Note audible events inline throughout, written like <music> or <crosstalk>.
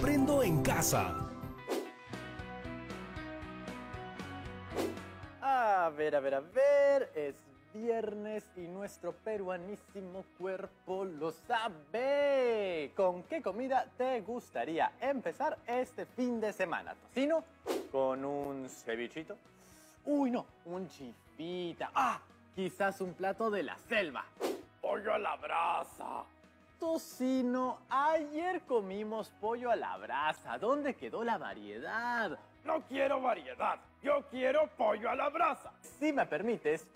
Aprendo en casa. A ver, a ver, a ver. Es viernes y nuestro peruanísimo cuerpo lo sabe. ¿Con qué comida te gustaría empezar este fin de semana? ¿Tocino? ¿Con un cevichito? Uy, no, un chifita. Ah, quizás un plato de la selva. Pollo a la brasa. Tocino, ayer comimos pollo a la brasa. ¿Dónde quedó la variedad? No quiero variedad, yo quiero pollo a la brasa. Si me permites,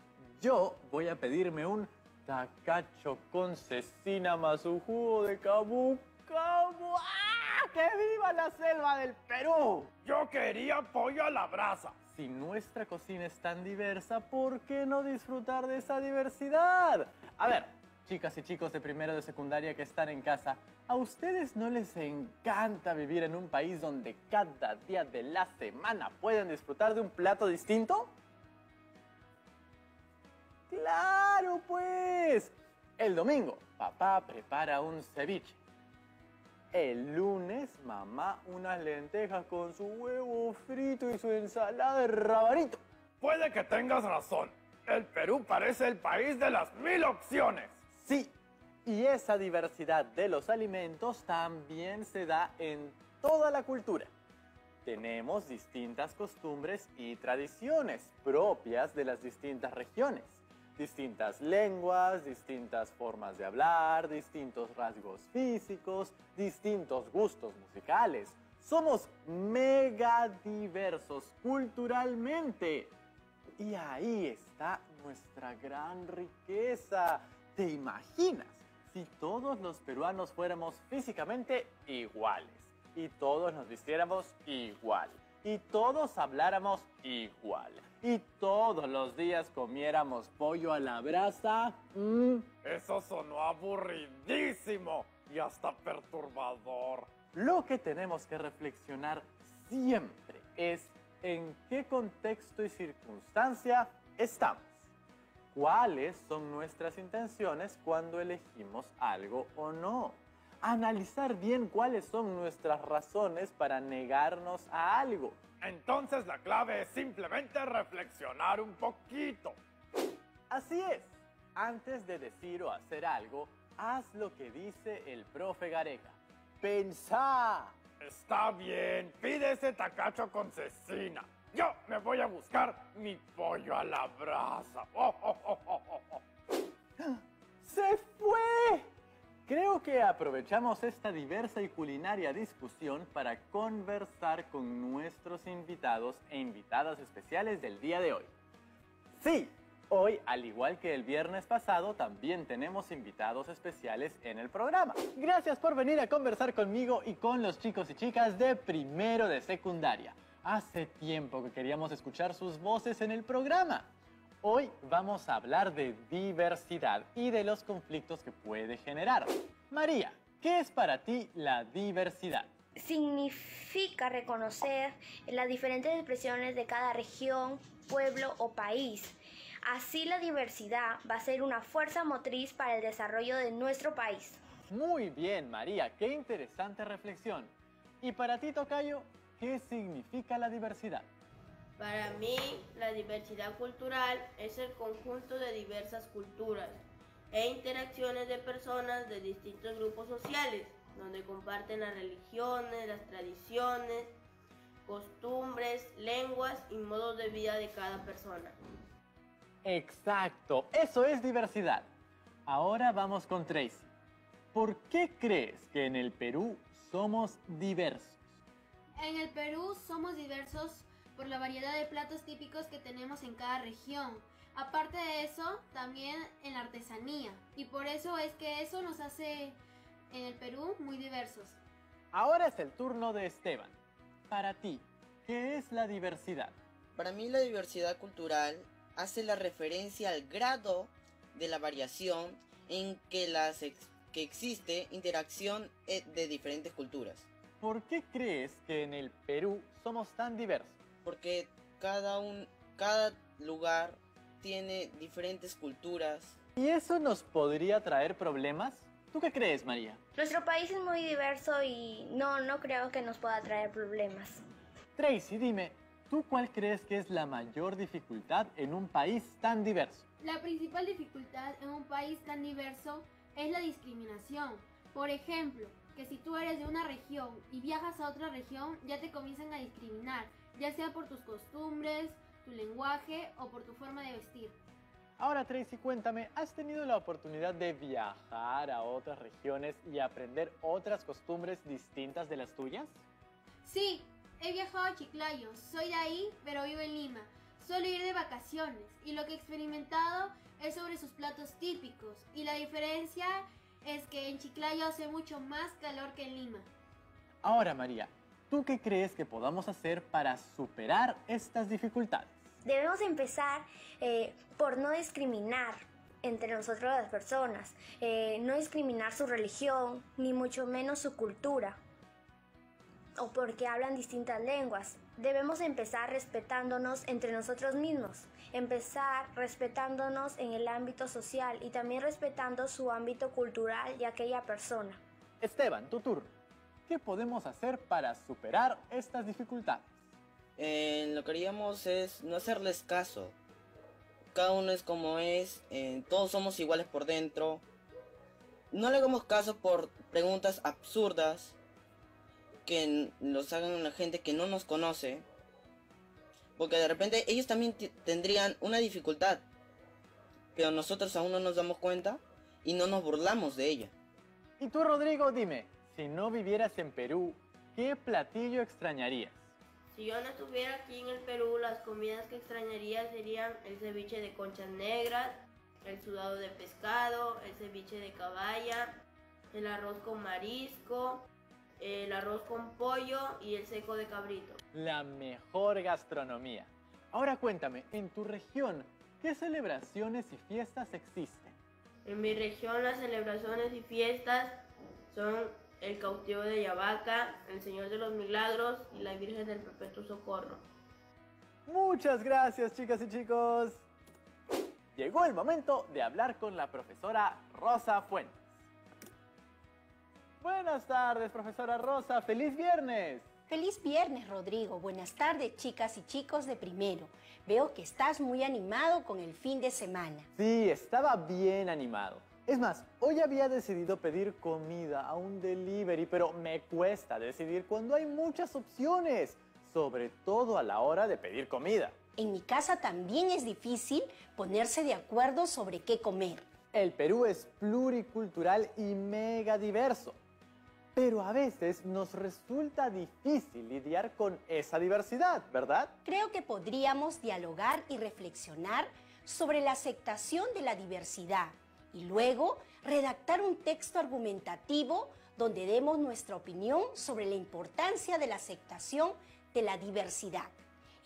yo voy a pedirme un tacacho con cecina más un jugo de cabu cabu. ¡Ah! ¡Que viva la selva del Perú! Yo quería pollo a la brasa. Si nuestra cocina es tan diversa, ¿por qué no disfrutar de esa diversidad? A ver, chicas y chicos de primero de secundaria que están en casa, ¿a ustedes no les encanta vivir en un país donde cada día de la semana pueden disfrutar de un plato distinto? ¡Claro, pues! El domingo, papá prepara un ceviche. El lunes, mamá unas lentejas con su huevo frito y su ensalada de rabanito. Puede que tengas razón. El Perú parece el país de las mil opciones. Y esa diversidad de los alimentos también se da en toda la cultura. Tenemos distintas costumbres y tradiciones propias de las distintas regiones. Distintas lenguas, distintas formas de hablar, distintos rasgos físicos, distintos gustos musicales. Somos mega diversos culturalmente. Y ahí está nuestra gran riqueza. ¿Te imaginas si todos los peruanos fuéramos físicamente iguales y todos nos vistiéramos igual y todos habláramos igual y todos los días comiéramos pollo a la brasa? Mm, Eso sonó aburridísimo y hasta perturbador. Lo que tenemos que reflexionar siempre es en qué contexto y circunstancia estamos. ¿Cuáles son nuestras intenciones cuando elegimos algo o no? Analizar bien cuáles son nuestras razones para negarnos a algo. Entonces la clave es simplemente reflexionar un poquito. Así es. Antes de decir o hacer algo, haz lo que dice el profe Gareca. Pensá. Está bien, pide ese tacacho con cecina. Yo me voy a buscar mi pollo a la brasa. <laughs> ¡Se fue! Creo que aprovechamos esta diversa y culinaria discusión para conversar con nuestros invitados e invitadas especiales del día de hoy. Sí, hoy, al igual que el viernes pasado, también tenemos invitados especiales en el programa. Gracias por venir a conversar conmigo y con los chicos y chicas de primero de secundaria. Hace tiempo que queríamos escuchar sus voces en el programa. Hoy vamos a hablar de diversidad y de los conflictos que puede generar. María, ¿qué es para ti la diversidad? significa reconocer las diferentes expresiones de cada región, pueblo o país. Así la diversidad va a ser una fuerza motriz para el desarrollo de nuestro país. Muy bien, María, qué interesante reflexión. Y para ti, Tocayo, ¿qué significa la diversidad? Para mí, la diversidad cultural es el conjunto de diversas culturas e interacciones de personas de distintos grupos sociales, donde comparten las religiones, las tradiciones, costumbres, lenguas y modos de vida de cada persona. Exacto, eso es diversidad. Ahora vamos con Tracy. ¿Por qué crees que en el Perú somos diversos? En el Perú somos diversos por la variedad de platos típicos que tenemos en cada región. Aparte de eso, también en la artesanía. Y por eso es que eso nos hace en el Perú muy diversos. Ahora es el turno de Esteban. Para ti, ¿qué es la diversidad? Para mí la diversidad cultural hace la referencia al grado de la variación en que, las ex- que existe interacción eh, de diferentes culturas. ¿Por qué crees que en el Perú somos tan diversos? Porque cada, un, cada lugar tiene diferentes culturas. ¿Y eso nos podría traer problemas? ¿Tú qué crees, María? Nuestro país es muy diverso y no, no creo que nos pueda traer problemas. Tracy, dime, ¿tú cuál crees que es la mayor dificultad en un país tan diverso? La principal dificultad en un país tan diverso es la discriminación. Por ejemplo, que si tú eres de una región y viajas a otra región, ya te comienzan a discriminar, ya sea por tus costumbres, tu lenguaje o por tu forma de vestir. Ahora, Tracy, cuéntame, ¿has tenido la oportunidad de viajar a otras regiones y aprender otras costumbres distintas de las tuyas? Sí, he viajado a Chiclayo, soy de ahí, pero vivo en Lima. Suelo ir de vacaciones y lo que he experimentado es sobre sus platos típicos y la diferencia es que en Chiclayo hace mucho más calor que en Lima. Ahora, María, ¿tú qué crees que podamos hacer para superar estas dificultades? Debemos empezar eh, por no discriminar entre nosotros las personas, eh, no discriminar su religión, ni mucho menos su cultura, o porque hablan distintas lenguas. Debemos empezar respetándonos entre nosotros mismos, empezar respetándonos en el ámbito social y también respetando su ámbito cultural de aquella persona. Esteban, tu turno. ¿Qué podemos hacer para superar estas dificultades? Eh, lo que haríamos es no hacerles caso. Cada uno es como es, eh, todos somos iguales por dentro. No le hagamos caso por preguntas absurdas que los hagan la gente que no nos conoce. Porque de repente ellos también tendrían una dificultad. Pero nosotros aún no nos damos cuenta y no nos burlamos de ella. Y tú, Rodrigo, dime, si no vivieras en Perú, ¿qué platillo extrañarías? Si yo no estuviera aquí en el Perú, las comidas que extrañaría serían el ceviche de conchas negras, el sudado de pescado, el ceviche de caballa, el arroz con marisco, el arroz con pollo y el seco de cabrito. La mejor gastronomía. Ahora cuéntame, en tu región, ¿qué celebraciones y fiestas existen? En mi región las celebraciones y fiestas son el cautivo de Yavaca, el Señor de los Milagros y la Virgen del Perpetuo Socorro. Muchas gracias chicas y chicos. Llegó el momento de hablar con la profesora Rosa Fuentes. Buenas tardes, profesora Rosa. ¡Feliz viernes! Feliz viernes, Rodrigo. Buenas tardes, chicas y chicos de primero. Veo que estás muy animado con el fin de semana. Sí, estaba bien animado. Es más, hoy había decidido pedir comida a un delivery, pero me cuesta decidir cuando hay muchas opciones, sobre todo a la hora de pedir comida. En mi casa también es difícil ponerse de acuerdo sobre qué comer. El Perú es pluricultural y mega diverso, pero a veces nos resulta difícil lidiar con esa diversidad, ¿verdad? Creo que podríamos dialogar y reflexionar sobre la aceptación de la diversidad y luego redactar un texto argumentativo donde demos nuestra opinión sobre la importancia de la aceptación de la diversidad.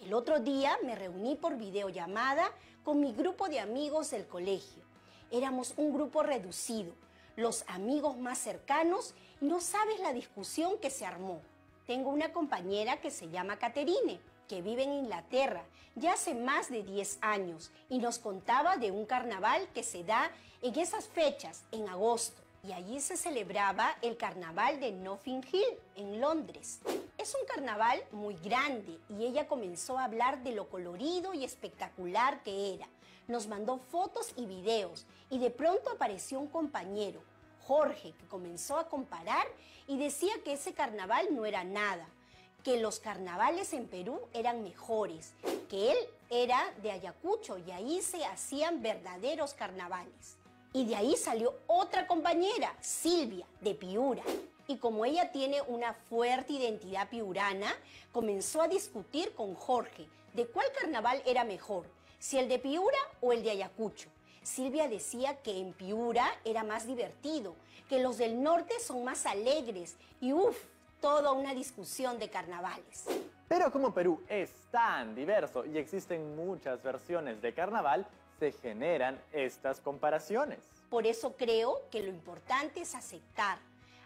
El otro día me reuní por videollamada con mi grupo de amigos del colegio. Éramos un grupo reducido, los amigos más cercanos, y no sabes la discusión que se armó. Tengo una compañera que se llama Caterine que vive en Inglaterra ya hace más de 10 años y nos contaba de un carnaval que se da en esas fechas, en agosto. Y allí se celebraba el carnaval de Notting Hill, en Londres. Es un carnaval muy grande y ella comenzó a hablar de lo colorido y espectacular que era. Nos mandó fotos y videos y de pronto apareció un compañero, Jorge, que comenzó a comparar y decía que ese carnaval no era nada, que los carnavales en Perú eran mejores, que él era de Ayacucho y ahí se hacían verdaderos carnavales. Y de ahí salió otra compañera, Silvia, de Piura. Y como ella tiene una fuerte identidad piurana, comenzó a discutir con Jorge de cuál carnaval era mejor, si el de Piura o el de Ayacucho. Silvia decía que en Piura era más divertido, que los del norte son más alegres y uff, toda una discusión de carnavales. Pero como Perú es tan diverso y existen muchas versiones de carnaval, se generan estas comparaciones. Por eso creo que lo importante es aceptar.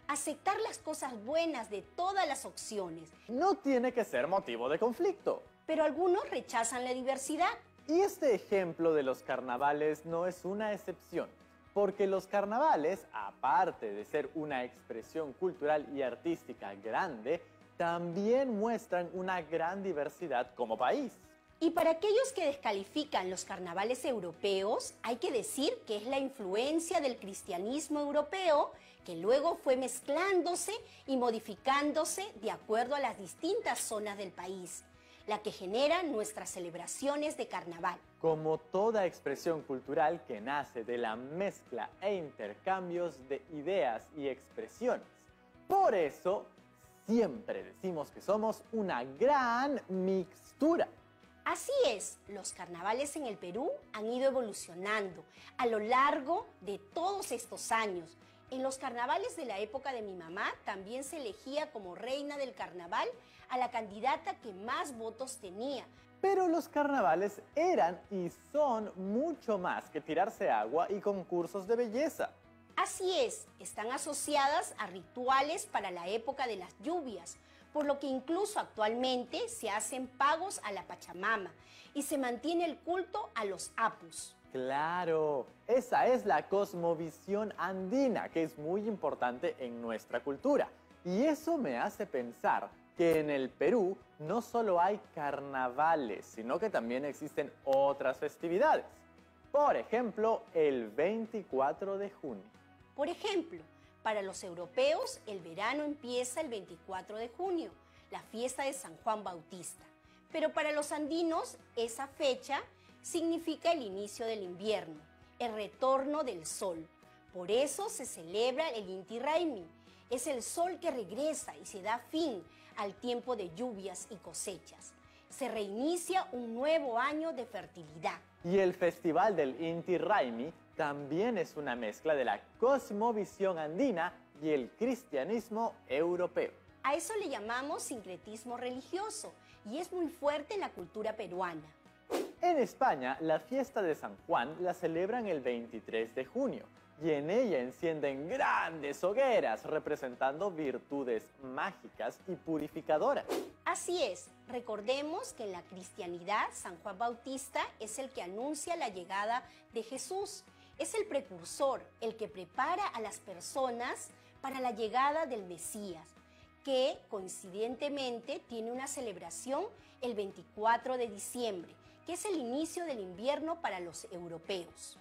Aceptar las cosas buenas de todas las opciones. No tiene que ser motivo de conflicto. Pero algunos rechazan la diversidad. Y este ejemplo de los carnavales no es una excepción. porque los carnavales, aparte de ser una expresión cultural y artística grande, también muestran una gran diversidad como país. Y para aquellos que descalifican los carnavales europeos, hay que decir que es la influencia del cristianismo europeo que luego fue mezclándose y modificándose de acuerdo a las distintas zonas del país, la que genera nuestras celebraciones de carnaval. Como toda expresión cultural que nace de la mezcla e intercambios de ideas y expresiones. Por eso, siempre decimos que somos una gran mixtura. Así es, los carnavales en el Perú han ido evolucionando a lo largo de todos estos años. En los carnavales de la época de mi mamá también se elegía como reina del carnaval a la candidata que más votos tenía. Pero los carnavales eran y son mucho más que tirarse agua y concursos de belleza. Así es, están asociadas a rituales para la época de las lluvias, por lo que incluso actualmente se hacen pagos a la Pachamama y se mantiene el culto a los apus. Claro, esa es la cosmovisión andina que es muy importante en nuestra cultura. Y eso me hace pensar que en el Perú no solo hay carnavales, sino que también existen otras festividades. Por ejemplo, el 24 de junio. Por ejemplo, para los europeos, el verano empieza el 24 de junio, la fiesta de San Juan Bautista. Pero para los andinos, esa fecha significa el inicio del invierno, el retorno del sol. Por eso se celebra el Inti Raymi. Es el sol que regresa y se da fin al tiempo de lluvias y cosechas. Se reinicia un nuevo año de fertilidad. Y el festival del Inti Raymi también es una mezcla de la cosmovisión andina y el cristianismo europeo. A eso le llamamos sincretismo religioso y es muy fuerte en la cultura peruana. En España, la fiesta de San Juan la celebran el 23 de junio y en ella encienden grandes hogueras representando virtudes mágicas y purificadoras. Así es, recordemos que en la cristianidad San Juan Bautista es el que anuncia la llegada de Jesús es el precursor, el que prepara a las personas para la llegada del Mesías, que coincidentemente tiene una celebración el 24 de diciembre, que es el inicio del invierno para los europeos.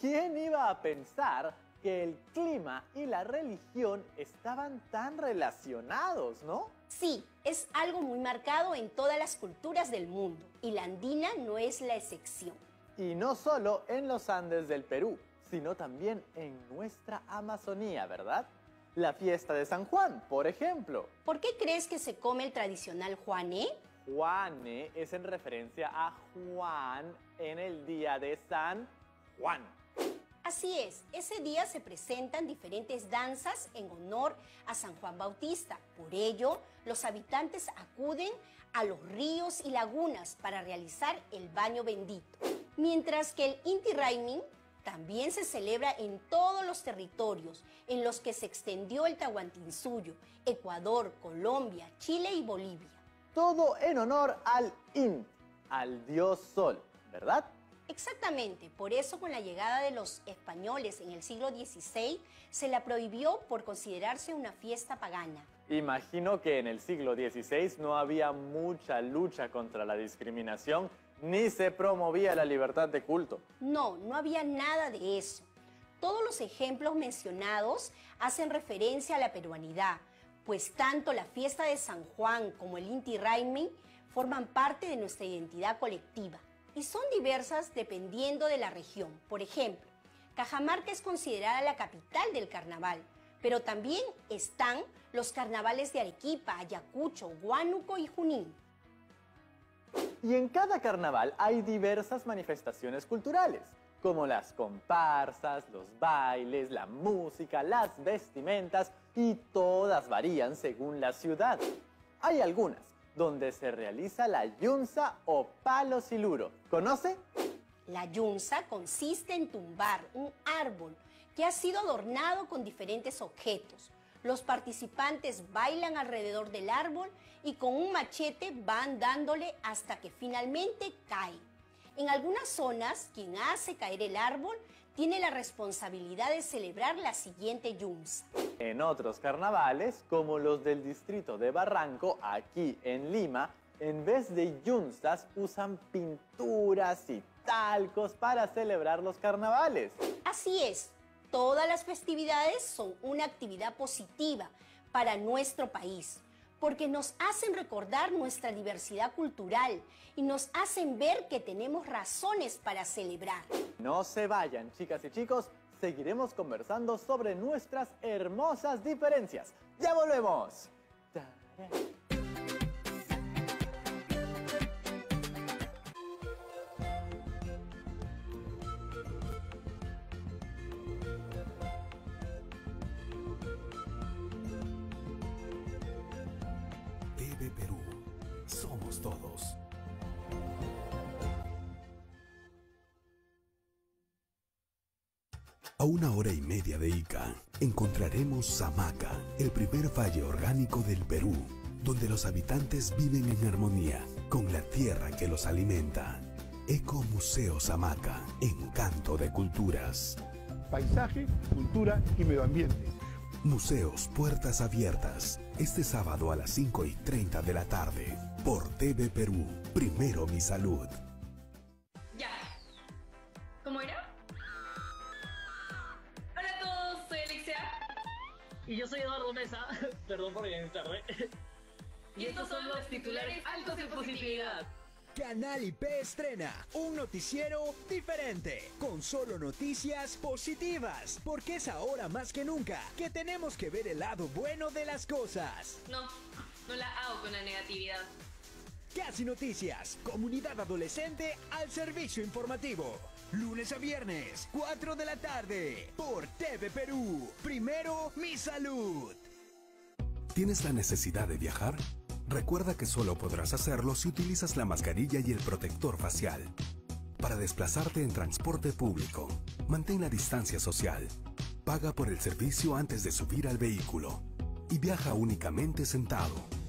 ¿Quién iba a pensar que el clima y la religión estaban tan relacionados, no? Sí, es algo muy marcado en todas las culturas del mundo y la andina no es la excepción. Y no solo en los Andes del Perú, sino también en nuestra Amazonía, ¿verdad? La fiesta de San Juan, por ejemplo. ¿Por qué crees que se come el tradicional Juané? Juané es en referencia a Juan en el día de San Juan. Así es, ese día se presentan diferentes danzas en honor a San Juan Bautista. Por ello, los habitantes acuden a los ríos y lagunas para realizar el baño bendito. Mientras que el Inti Raymi también se celebra en todos los territorios en los que se extendió el Tahuantinsuyo, Ecuador, Colombia, Chile y Bolivia. Todo en honor al Inti, al dios Sol, ¿verdad? Exactamente, por eso con la llegada de los españoles en el siglo XVI se la prohibió por considerarse una fiesta pagana. Imagino que en el siglo XVI no había mucha lucha contra la discriminación ni se promovía la libertad de culto. No, no había nada de eso. Todos los ejemplos mencionados hacen referencia a la peruanidad, pues tanto la fiesta de San Juan como el Inti Raymi forman parte de nuestra identidad colectiva y son diversas dependiendo de la región. Por ejemplo, Cajamarca es considerada la capital del carnaval, pero también están los carnavales de Arequipa, Ayacucho, Huánuco y Junín. Y en cada carnaval hay diversas manifestaciones culturales, como las comparsas, los bailes, la música, las vestimentas, y todas varían según la ciudad. Hay algunas donde se realiza la yunza o palo siluro. ¿Conoce? La yunza consiste en tumbar un árbol que ha sido adornado con diferentes objetos. Los participantes bailan alrededor del árbol y con un machete van dándole hasta que finalmente cae. En algunas zonas, quien hace caer el árbol tiene la responsabilidad de celebrar la siguiente Yunza. En otros carnavales, como los del distrito de Barranco, aquí en Lima, en vez de yunzas usan pinturas y talcos para celebrar los carnavales. Así es, todas las festividades son una actividad positiva para nuestro país, porque nos hacen recordar nuestra diversidad cultural y nos hacen ver que tenemos razones para celebrar. No se vayan, chicas y chicos, seguiremos conversando sobre nuestras hermosas diferencias. ¡Ya volvemos! Somos todos. A una hora y media de Ica, encontraremos Samaca, el primer valle orgánico del Perú, donde los habitantes viven en armonía con la tierra que los alimenta. Eco Museo Samaca, encanto de culturas. Paisaje, cultura y medio ambiente. Museos Puertas Abiertas, este sábado a las 5 y 30 de la tarde, por TV Perú. Primero mi salud. Ya. ¿Cómo era? Hola a todos, soy Alexia. Y yo soy Eduardo Mesa. <laughs> Perdón por llegar tarde. Y estos son los titulares altos en positividad. Canal IP estrena un noticiero diferente, con solo noticias positivas, porque es ahora más que nunca que tenemos que ver el lado bueno de las cosas. No, no la hago con la negatividad. Casi Noticias, comunidad adolescente al servicio informativo. Lunes a viernes, 4 de la tarde, por TV Perú. Primero, mi salud. ¿Tienes la necesidad de viajar? Recuerda que solo podrás hacerlo si utilizas la mascarilla y el protector facial. Para desplazarte en transporte público, mantén la distancia social. Paga por el servicio antes de subir al vehículo. Y viaja únicamente sentado.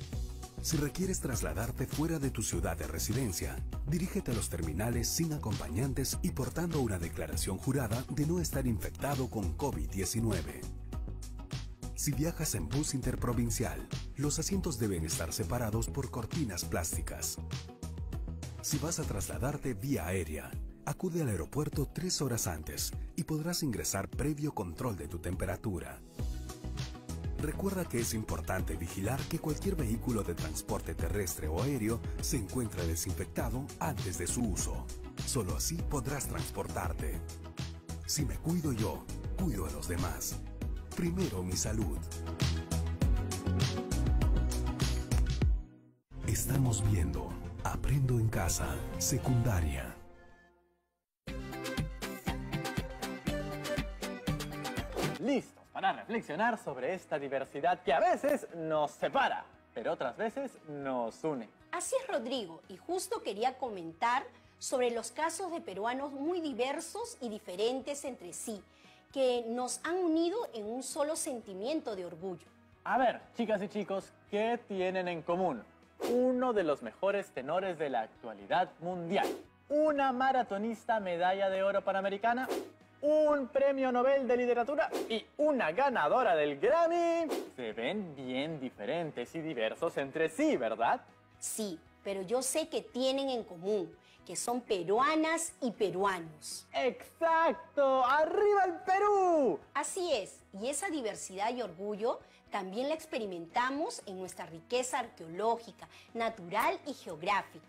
Si requieres trasladarte fuera de tu ciudad de residencia, dirígete a los terminales sin acompañantes y portando una declaración jurada de no estar infectado con COVID-19. Si viajas en bus interprovincial, los asientos deben estar separados por cortinas plásticas. Si vas a trasladarte vía aérea, acude al aeropuerto tres horas antes y podrás ingresar previo control de tu temperatura. Recuerda que es importante vigilar que cualquier vehículo de transporte terrestre o aéreo se encuentre desinfectado antes de su uso. Solo así podrás transportarte. Si me cuido yo, cuido a los demás. Primero mi salud. Estamos viendo Aprendo en casa, secundaria. Listos para reflexionar sobre esta diversidad que a veces nos separa, pero otras veces nos une. Así es, Rodrigo, y justo quería comentar sobre los casos de peruanos muy diversos y diferentes entre sí, que nos han unido en un solo sentimiento de orgullo. A ver, chicas y chicos, ¿qué tienen en común? Uno de los mejores tenores de la actualidad mundial, una maratonista medalla de oro panamericana, un premio Nobel de literatura y una ganadora del Grammy. Se ven bien diferentes y diversos entre sí, ¿verdad? Sí, pero yo sé que tienen en común que son peruanas y peruanos. ¡Exacto! ¡Arriba el Perú! Así es, y esa diversidad y orgullo también la experimentamos en nuestra riqueza arqueológica, natural y geográfica.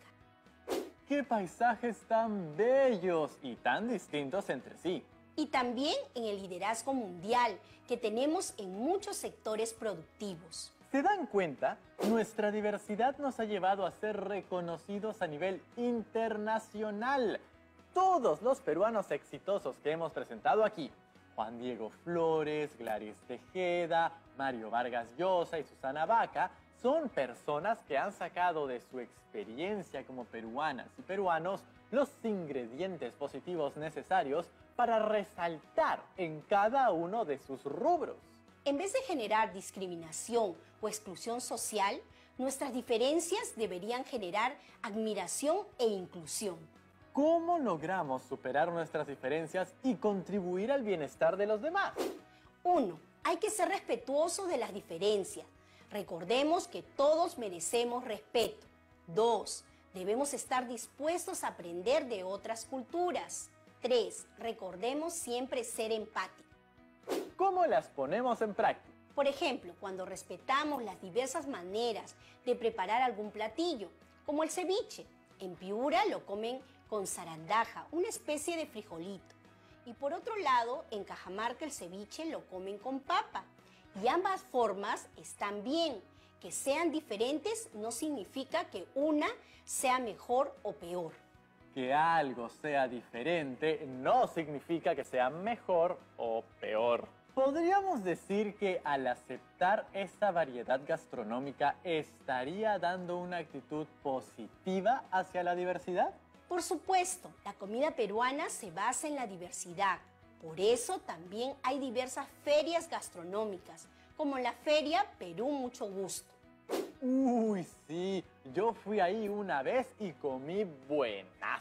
¡Qué paisajes tan bellos y tan distintos entre sí! Y también en el liderazgo mundial que tenemos en muchos sectores productivos. ¿Se dan cuenta? Nuestra diversidad nos ha llevado a ser reconocidos a nivel internacional. Todos los peruanos exitosos que hemos presentado aquí, Juan Diego Flores, Gladys Tejeda, Mario Vargas Llosa y Susana Vaca, son personas que han sacado de su experiencia como peruanas y peruanos los ingredientes positivos necesarios para resaltar en cada uno de sus rubros. En vez de generar discriminación o exclusión social, nuestras diferencias deberían generar admiración e inclusión. ¿Cómo logramos superar nuestras diferencias y contribuir al bienestar de los demás? 1. Hay que ser respetuosos de las diferencias. Recordemos que todos merecemos respeto. 2. Debemos estar dispuestos a aprender de otras culturas. 3. Recordemos siempre ser empáticos. ¿Cómo las ponemos en práctica? Por ejemplo, cuando respetamos las diversas maneras de preparar algún platillo, como el ceviche. En Piura lo comen con zarandaja, una especie de frijolito. Y por otro lado, en Cajamarca el ceviche lo comen con papa. Y ambas formas están bien. Que sean diferentes no significa que una sea mejor o peor. Que algo sea diferente no significa que sea mejor o peor. ¿Podríamos decir que al aceptar esta variedad gastronómica estaría dando una actitud positiva hacia la diversidad? Por supuesto, la comida peruana se basa en la diversidad. Por eso también hay diversas ferias gastronómicas, como la Feria Perú Mucho Gusto. Uy, sí, yo fui ahí una vez y comí buenas.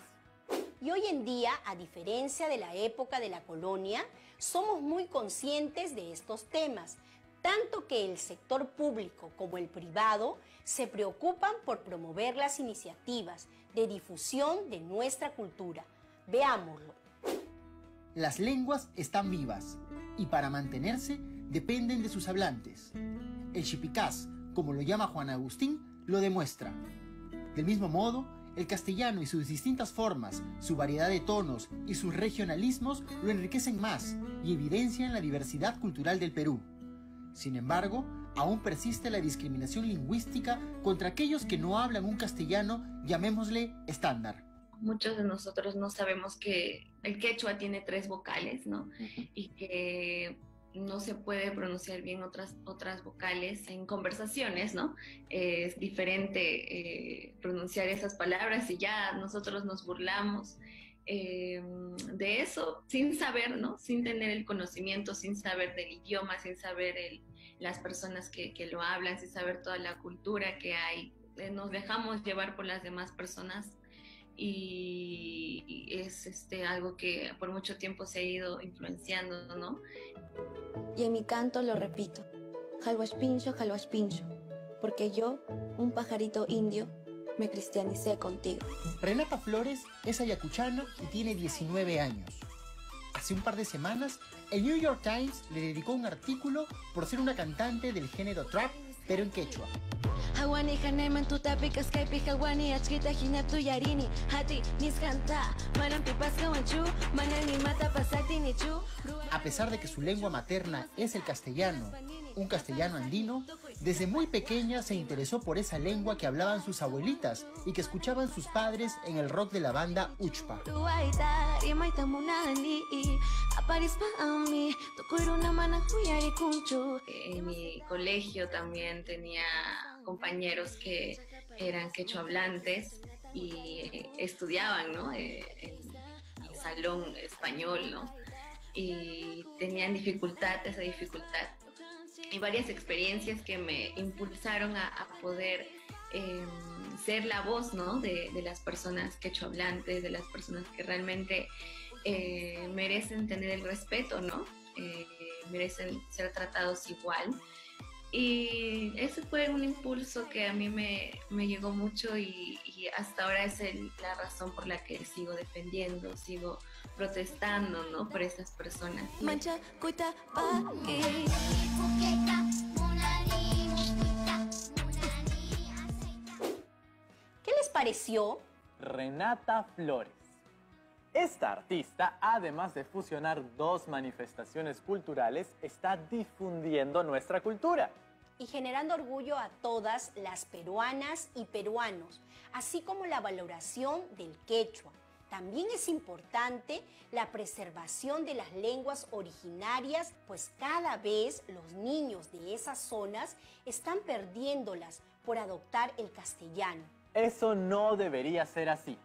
Y hoy en día, a diferencia de la época de la colonia, somos muy conscientes de estos temas, tanto que el sector público como el privado se preocupan por promover las iniciativas de difusión de nuestra cultura. Veámoslo. Las lenguas están vivas y para mantenerse dependen de sus hablantes. El chipicaz, como lo llama Juan Agustín, lo demuestra. Del mismo modo, el castellano y sus distintas formas, su variedad de tonos y sus regionalismos lo enriquecen más y evidencian la diversidad cultural del Perú. Sin embargo, aún persiste la discriminación lingüística contra aquellos que no hablan un castellano, llamémosle estándar. Muchos de nosotros no sabemos que el quechua tiene tres vocales, ¿no? Y que no se puede pronunciar bien otras, otras vocales en conversaciones, ¿no? es diferente eh, pronunciar esas palabras y ya nosotros nos burlamos eh, de eso sin saber, ¿no? Sin tener el conocimiento, sin saber del idioma, sin saber el, las personas que, que, lo hablan, sin saber toda la cultura que hay. Eh, nos dejamos llevar por las demás personas y, es este, algo que por mucho tiempo se ha ido influenciando, ¿no? Y en mi canto lo repito, jalwas pincho, jalwas pincho, porque yo, un pajarito indio, me cristianicé contigo. Renata Flores es ayacuchana y tiene 19 años. Hace un par de semanas, el New York Times le dedicó un artículo por ser una cantante del género trap, pero en quechua. A pesar de que su lengua materna es el castellano, un castellano andino, desde muy pequeña se interesó por esa lengua que hablaban sus abuelitas y que escuchaban sus padres en el rock de la banda Uchpa. En mi colegio también tenía compañeros que eran quechua hablantes y estudiaban ¿no? Eh, en el salón español ¿no? y tenían dificultad, esa dificultad y varias experiencias que me impulsaron a, poder em, ser la voz ¿no? de, las personas quechohablantes, de las personas que realmente eh, merecen tener el respeto, ¿no? Eh, merecen ser tratados igual. Y ese fue un impulso que a mí me, me llegó mucho y, hasta ahora es la razón por la que sigo defendiendo, sigo protestando, ¿no? Por esas personas. Mancha, cuita, ¿Qué les pareció? Renata Flores. Esta artista, además de fusionar dos manifestaciones culturales, está difundiendo nuestra cultura. Y generando orgullo a todas las peruanas y peruanos, así como la valoración del quechua. También es importante la preservación de las lenguas originarias, pues cada vez los niños de esas zonas están perdiéndolas por adoptar el castellano. Eso no debería ser así.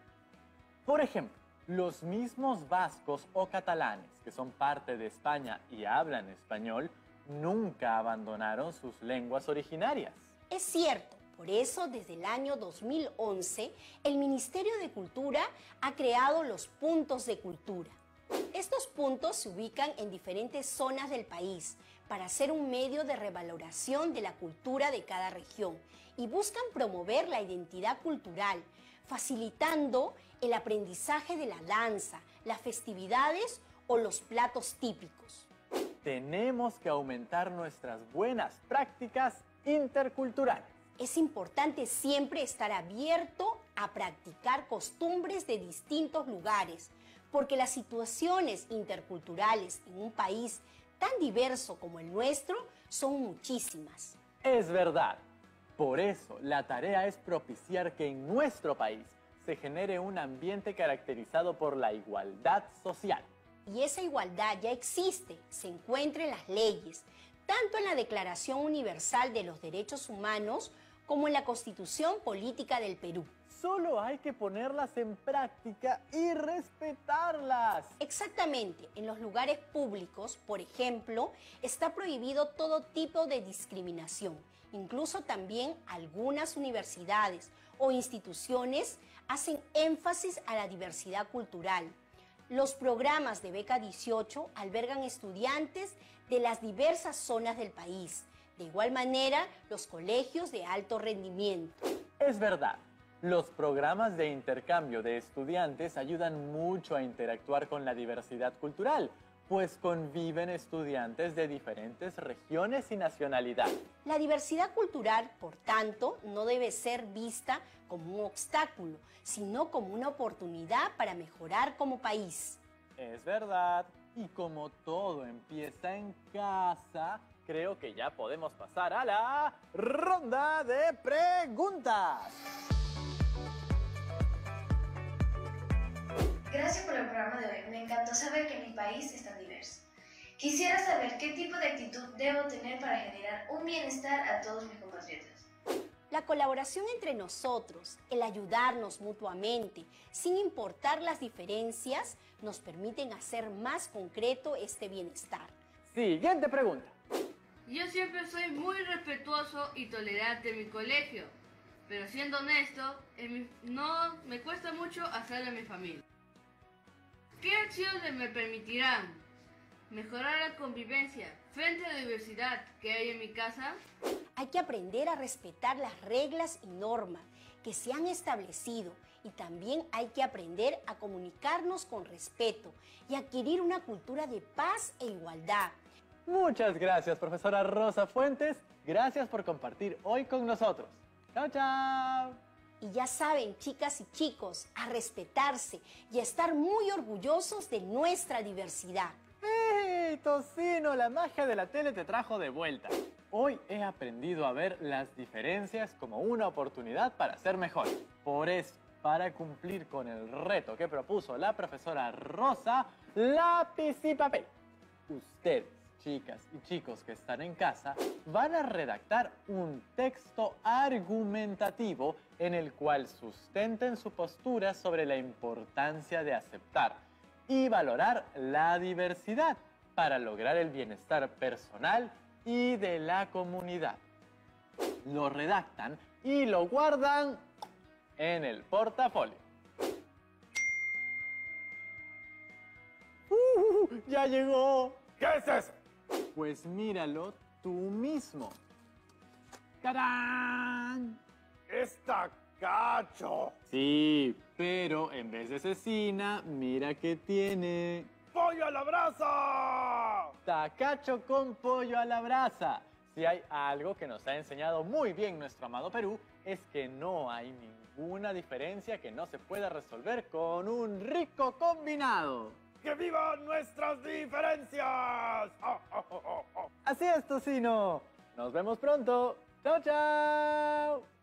Por ejemplo, los mismos vascos o catalanes que son parte de España y hablan español nunca abandonaron sus lenguas originarias. Es cierto, Por eso, desde el año 2011, el Ministerio de Cultura ha creado los puntos de cultura. Estos puntos se ubican en diferentes zonas del país para ser un medio de revaloración de la cultura de cada región y buscan promover la identidad cultural, facilitando el aprendizaje de la danza, las festividades o los platos típicos. Tenemos que aumentar nuestras buenas prácticas interculturales. Es importante siempre estar abierto a practicar costumbres de distintos lugares, porque las situaciones interculturales en un país tan diverso como el nuestro son muchísimas. Es verdad. Por eso, la tarea es propiciar que en nuestro país se genere un ambiente caracterizado por la igualdad social. Y esa igualdad ya existe, se encuentra en las leyes, tanto en la Declaración Universal de los Derechos Humanos como en la Constitución Política del Perú. Solo hay que ponerlas en práctica y respetarlas. Exactamente, en los lugares públicos, por ejemplo, está prohibido todo tipo de discriminación. Incluso también algunas universidades o instituciones hacen énfasis a la diversidad cultural. Los programas de Beca 18 albergan estudiantes de las diversas zonas del país. De igual manera, los colegios de alto rendimiento. Es verdad, los programas de intercambio de estudiantes ayudan mucho a interactuar con la diversidad cultural, pues conviven estudiantes de diferentes regiones y nacionalidad. La diversidad cultural, por tanto, no debe ser vista como un obstáculo, sino como una oportunidad para mejorar como país. Es verdad, y como todo empieza en casa, creo que ya podemos pasar a la ronda de preguntas. Gracias por el programa de hoy. Me encantó saber que mi país es tan diverso. Quisiera saber qué tipo de actitud debo tener para generar un bienestar a todos mis compatriotas. La colaboración entre nosotros, el ayudarnos mutuamente, sin importar las diferencias, nos permiten hacer más concreto este bienestar. Siguiente pregunta. Yo siempre soy muy respetuoso y tolerante en mi colegio, pero siendo honesto, no me cuesta mucho hacerlo en mi familia. ¿Qué acciones me permitirán mejorar la convivencia frente a la diversidad que hay en mi casa? Hay que aprender a respetar las reglas y normas que se han establecido y también hay que aprender a comunicarnos con respeto y adquirir una cultura de paz e igualdad. Muchas gracias, profesora Rosa Fuentes. Gracias por compartir hoy con nosotros. Chao, chao. Y ya saben, chicas y chicos, a respetarse y a estar muy orgullosos de nuestra diversidad. ¡Hey, Tocino! La magia de la tele te trajo de vuelta. Hoy he aprendido a ver las diferencias como una oportunidad para ser mejor. Por eso, para cumplir con el reto que propuso la profesora Rosa, lápiz y papel. Ustedes chicas y chicos que están en casa van a redactar un texto argumentativo en el cual sustenten su postura sobre la importancia de aceptar y valorar la diversidad para lograr el bienestar personal y de la comunidad. Lo redactan y lo guardan en el portafolio. ¡Uh! ¡Ya llegó! ¿Qué es eso? Pues míralo tú mismo. ¡Tarán! ¡Está cacho! Sí, pero en vez de cecina, mira que tiene... ¡Pollo a la brasa! Tacacho con pollo a la brasa. Si hay algo que nos ha enseñado muy bien nuestro amado Perú, es que no hay ninguna diferencia que no se pueda resolver con un rico combinado. ¡Que vivan nuestras diferencias! <laughs> Así es, Tocino. Nos vemos pronto. ¡Chao, chao!